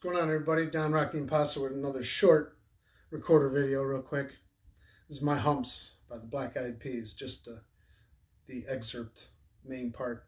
What's going on, everybody? Don Rock the Imposter with another short recorder video, real quick. This is My Humps by the Black Eyed Peas, just uh, the excerpt, main part.